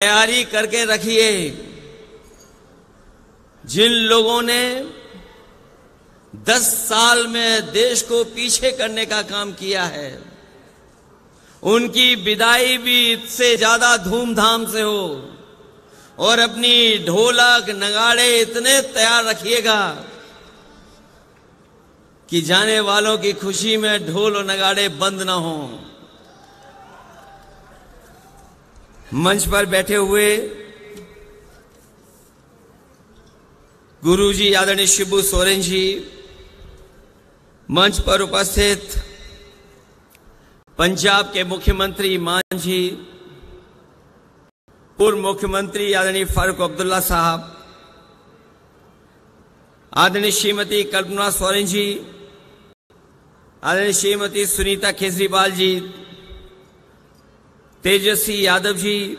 तैयारी करके रखिए। जिन लोगों ने दस साल में देश को पीछे करने का काम किया है, उनकी विदाई भी इससे ज़्यादा धूमधाम से हो और अपनी ढोलक नगाड़े इतने तैयार रखिएगा कि जाने वालों की खुशी में ढोल और नगाड़े बंद ना हो। मंच पर बैठे हुए गुरुजी आदरणीय शिबू सोरेन जी, मंच पर उपस्थित पंजाब के मुख्यमंत्री मान जी, पूर्व मुख्यमंत्री आदरणीय फारूक अब्दुल्ला साहब, आदरणीय श्रीमती कल्पना सोरेन जी, आदरणीय श्रीमती सुनीता केजरीवाल जी तेजस्वी यादव जी,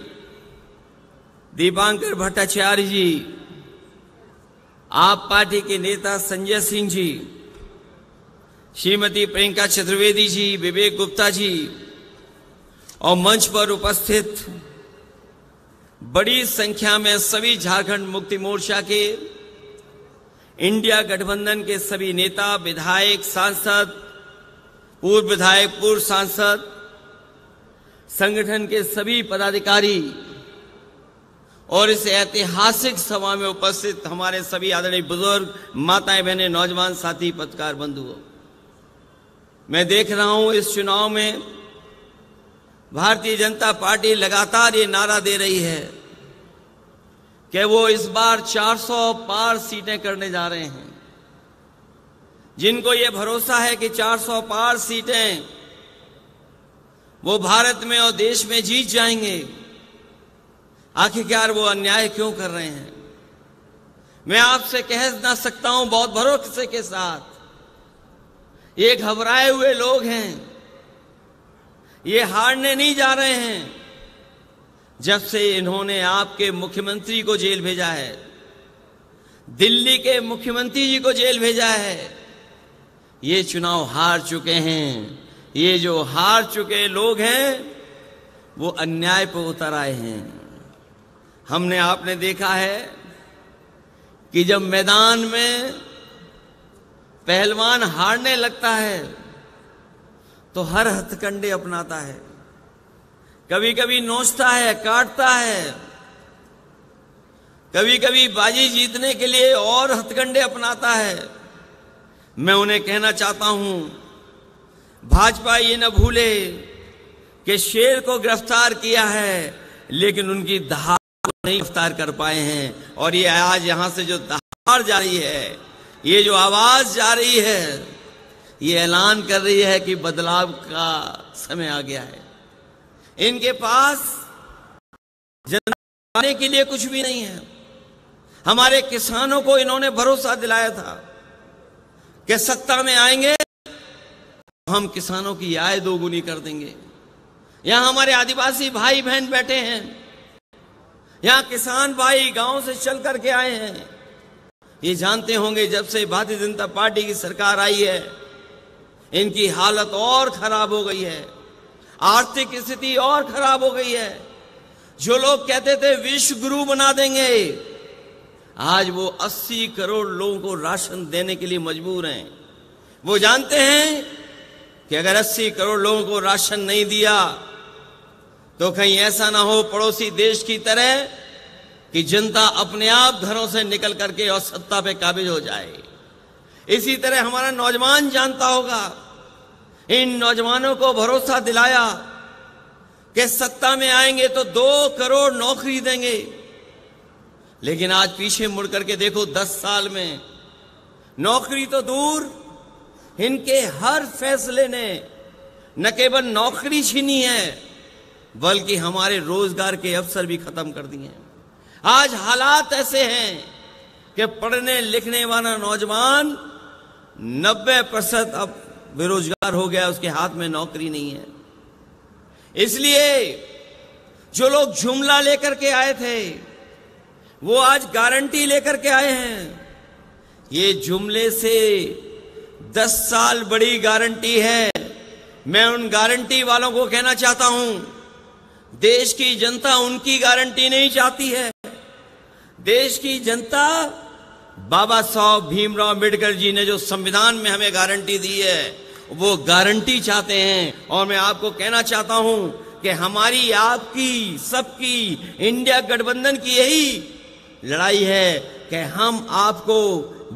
दीपांकर भट्टाचार्य जी, आप पार्टी के नेता संजय सिंह जी, श्रीमती प्रियंका चतुर्वेदी जी, विवेक गुप्ता जी, और मंच पर उपस्थित बड़ी संख्या में सभी झारखंड मुक्ति मोर्चा के, इंडिया गठबंधन के सभी नेता, विधायक, सांसद, पूर्व विधायक पूर्व सांसद संगठन के सभी पदाधिकारी और इस ऐतिहासिक सभा में उपस्थित हमारे सभी आदरणीय बुज़ुर्ग, माताएँ, बहनें, नौजवान साथी, पत्रकार बंधुओं। मैं देख रहा हूँ इस चुनाव में भारतीय जनता पार्टी लगातार ये नारा दे रही है कि वो इस बार 400 पार सीटें करने जा रहे हैं। जिनको ये भरोसा है कि 400 पार सीटें वो भारत में और देश में जीत जाएँगे। आखिरकार वो अन्याय क्यों कर रहे हैं? मैं आपसे कह ना सकता हूँ बहुत भरोसे के साथ। ये घबराए हुए लोग हैं। ये हारने नहीं जा रहे हैं। जब से इन्होंने आपके मुख्यमंत्री को जेल भेजा है, दिल्ली के मुख्यमंत्री जी को जेल भेजा है, ये चुनाव हार चुके हैं। ये जो हार चुके लोग हैं, वो अन्याय पर उतर आए हैं। हमने आपने देखा है कि जब मैदान में पहलवान हारने लगता है तो हर हथकंडे अपनाता है। कभी कभी नोचता है, काटता है। कभी कभी बाजी जीतने के लिए और हथकंडे अपनाता है। मैं उन्हें कहना चाहता हूँ भाजपा ये न भूले कि शेर को गिरफ़्तार किया है, लेकिन उनकी दहाड़ नहीं गिरफ़्तार कर पाए हैं। और ये आज यहाँ से जो दहाड़ जा रही है, ये जो आवाज़ जा रही है, ये ऐलान कर रही है कि बदलाव का समय आ गया है। इनके पास जनता के लिए कुछ भी नहीं है। हमारे किसानों को इन्होंने भरोसा दिलाया था कि सत्ता में आएँगे हम किसानों की आय दोगुनी कर देंगे। यहाँ हमारे आदिवासी भाई बहन बैठे हैं। यहाँ किसान भाई गाँव से चल करके आए हैं। ये जानते होंगे जब से भारतीय जनता पार्टी की सरकार आई है, इनकी हालत और खराब हो गई है। आर्थिक स्थिति और खराब हो गई है। जो लोग कहते थे, विश्व गुरु बना देंगे, आज वो 80 करोड़ लोगों को राशन देने के लिए मजबूर हैं। वो जानते हैं कि अगर 80 करोड़ लोगों को राशन नहीं दिया तो कहीं ऐसा ना हो पड़ोसी देश की तरह कि जनता अपने आप घरों से निकल करके और सत्ता पे काबिज हो जाए। इसी तरह हमारा नौजवान जानता होगा, इन नौजवानों को भरोसा दिलाया कि सत्ता में आएँगे तो दो करोड़ नौकरी देंगे। लेकिन आज पीछे मुड़ करके देखो, दस साल में नौकरी तो दूर इनके हर फैसले ने न केवल नौकरी छीनी है, बल्कि हमारे रोज़गार के अवसर भी खत्म कर दिए हैं। आज हालात ऐसे हैं कि पढ़ने लिखने वाला नौजवान 90 प्रतिशत अब बेरोजगार हो गया, उसके हाथ में नौकरी नहीं है। इसलिए जो लोग जुमला लेकर के आए थे, वो आज गारंटी लेकर के आए हैं। ये जुमले से 10 साल बड़ी गारंटी है। मैं उन गारंटी वालों को कहना चाहता हूँ, देश की जनता उनकी गारंटी नहीं चाहती है। देश की जनता, बाबा साहब भीमराव अंबेडकर जी ने जो संविधान में हमें गारंटी दी है, वो गारंटी चाहते हैं। और मैं आपको कहना चाहता हूँ कि हमारी, आपकी, सबकी, इंडिया गठबंधन की यही लड़ाई है कि हम आपको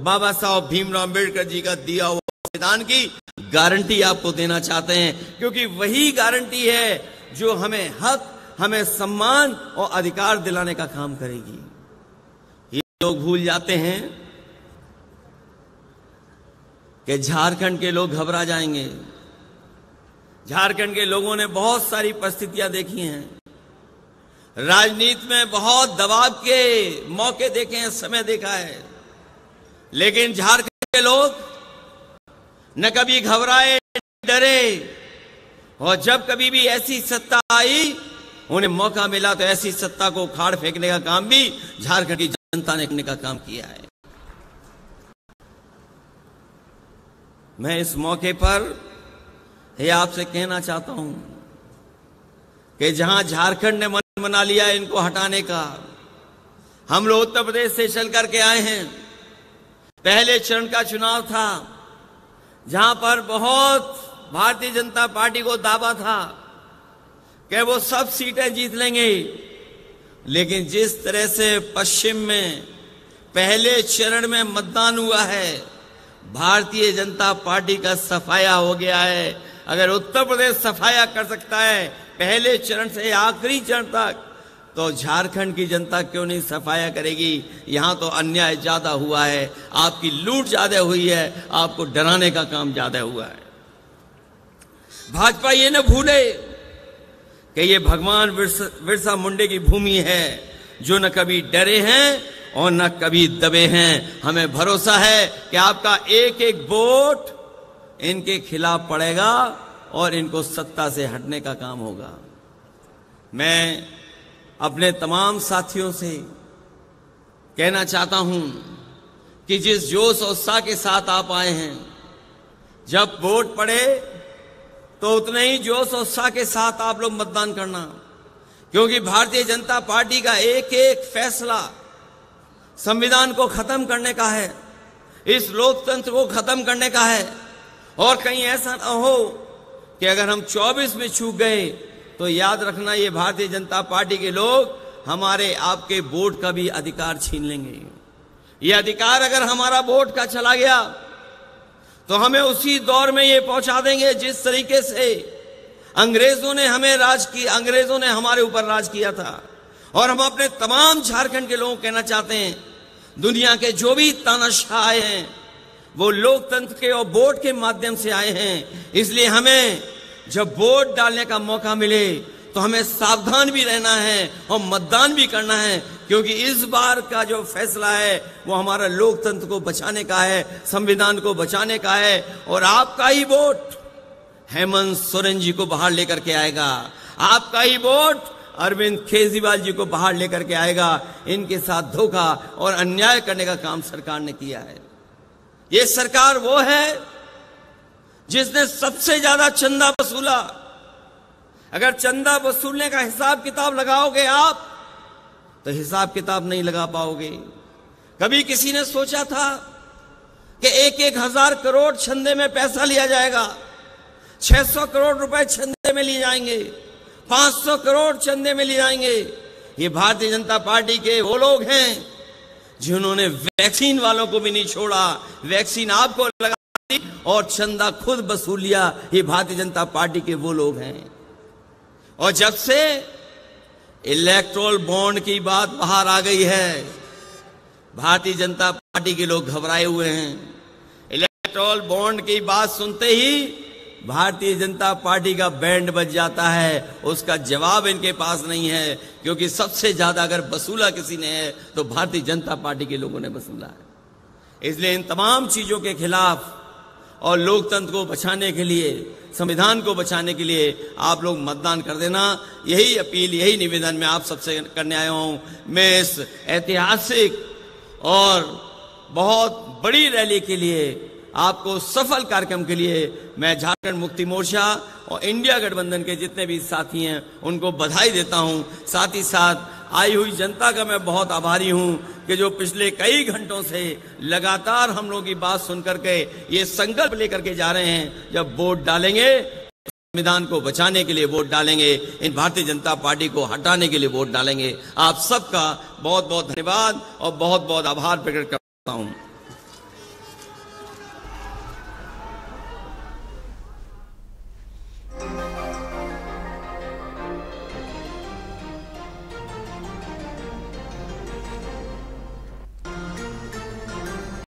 बाबा साहब भीमराव अंबेडकर जी का दिया हुआ संविधान की गारंटी आपको देना चाहते हैं, क्योंकि वही गारंटी है जो हमें हक, हमें सम्मान और अधिकार दिलाने का काम करेगी। ये लोग भूल जाते हैं कि झारखंड के लोग घबरा जाएँगे। झारखंड के लोगों ने बहुत सारी परिस्थितियाँ देखी हैं। राजनीति में बहुत दबाव के मौके देखे हैं, समय देखा है। लेकिन झारखंड के लोग न कभी घबराए डरे। और जब कभी भी ऐसी सत्ता आई, उन्हें मौका मिला तो ऐसी सत्ता को खाड़ फेंकने का काम भी झारखंड की जनता ने करने का काम किया है। मैं इस मौके पर यह आपसे कहना चाहता हूँ कि जहाँ झारखंड ने बना लिया इनको हटाने का। हम लोग उत्तर प्रदेश से चल करके आए हैं। पहले चरण का चुनाव था, जहाँ पर बहुत भारतीय जनता पार्टी को दावा था कि वो सब सीटें जीत लेंगे। लेकिन जिस तरह से पश्चिम में पहले चरण में मतदान हुआ है, भारतीय जनता पार्टी का सफाया हो गया है। अगर उत्तर प्रदेश सफाया कर सकता है पहले चरण से आखिरी चरण तक। तो झारखंड की जनता क्यों नहीं सफाया करेगी? यहाँ तो अन्याय ज़्यादा हुआ है। आपकी लूट ज़्यादा हुई है। आपको डराने का काम ज़्यादा हुआ है। भाजपा ये न भूले कि ये भगवान बिरसा मुंडे की भूमि है। जो न कभी डरे हैं और न कभी दबे हैं। हमें भरोसा है कि आपका एक एक वोट इनके खिलाफ पड़ेगा। और इनको सत्ता से हटने का काम होगा। मैं अपने तमाम साथियों से कहना चाहता हूँ कि जिस जोश और उत्साह के साथ आप आए हैं, जब वोट पड़े तो उतने ही जोश और उत्साह के साथ आप लोग मतदान करना। क्योंकि भारतीय जनता पार्टी का एक एक फैसला संविधान को खत्म करने का है, इस लोकतंत्र को खत्म करने का है, और कहीं ऐसा ना हो कि अगर हम 24 में चूक गए तो याद रखना ये भारतीय जनता पार्टी के लोग हमारे आपके वोट का भी अधिकार छीन लेंगे। ये अधिकार अगर हमारा वोट का चला गया तो हमें उसी दौर में ये पहुँचा देंगे जिस तरीके से अंग्रेज़ों ने हमें राज किया अंग्रेज़ों ने हमारे ऊपर राज किया था। और हम अपने तमाम झारखंड के लोगों कहना चाहते हैं, दुनिया के जो भी तानाशाह आए हैं, वो लोकतंत्र के और वोट के माध्यम से आए हैं। इसलिए हमें जब वोट डालने का मौका मिले तो हमें सावधान भी रहना है और मतदान भी करना है, क्योंकि इस बार का जो फैसला है, वो हमारा लोकतंत्र को बचाने का है, संविधान को बचाने का है, और आपका ही वोट हेमंत सोरेन जी को बाहर लेकर के आएगा। आपका ही वोट अरविंद केजरीवाल जी को बाहर लेकर के आएगा। इनके साथ धोखा और अन्याय करने का काम सरकार ने किया है। ये सरकार वो है जिसने सबसे ज़्यादा चंदा वसूला। अगर चंदा वसूलने का हिसाब किताब लगाओगे आप तो हिसाब किताब नहीं लगा पाओगे। कभी किसी ने सोचा था कि एक एक हज़ार करोड़ छंदे में पैसा लिया जाएगा 600 करोड़ रुपए छंदे में लिए जाएँगे 500 करोड़ चंदे में लिए जाएँगे। ये भारतीय जनता पार्टी के वो लोग हैं जिन्होंने वैक्सीन वालों को भी नहीं छोड़ा। वैक्सीन आपको लगा और चंदा खुद वसूलिया ये भारतीय जनता पार्टी के वो लोग हैं। और जब से इलेक्ट्रोल बॉन्ड की बात बाहर आ गई है, भारतीय जनता पार्टी के लोग घबराए हुए हैं। इलेक्ट्रोल बॉन्ड की बात सुनते ही भारतीय जनता पार्टी का बैंड बज जाता है। उसका जवाब इनके पास नहीं है, क्योंकि सबसे ज़्यादा अगर वसूला किसी ने है तो भारतीय जनता पार्टी के लोगों ने वसूला है। इसलिए इन तमाम चीज़ों के खिलाफ और लोकतंत्र को बचाने के लिए, संविधान को बचाने के लिए आप लोग मतदान कर देना। यही अपील, यही निवेदन मैं आप सबसे करने आया हूँ। मैं इस ऐतिहासिक और बहुत बड़ी रैली के लिए, आपको सफल कार्यक्रम के लिए मैं झारखंड मुक्ति मोर्चा और इंडिया गठबंधन के जितने भी साथी हैं, उनको बधाई देता हूँ। साथ ही साथ आई हुई जनता का मैं बहुत आभारी हूँ कि जो पिछले कई घंटों से लगातार हम लोगों की बात सुनकर के ये संकल्प लेकर के जा रहे हैं, जब वोट डालेंगे, संविधान को बचाने के लिए वोट डालेंगे, इन भारतीय जनता पार्टी को हटाने के लिए वोट डालेंगे। आप सबका बहुत बहुत धन्यवाद और बहुत बहुत आभार प्रकट करता हूँ।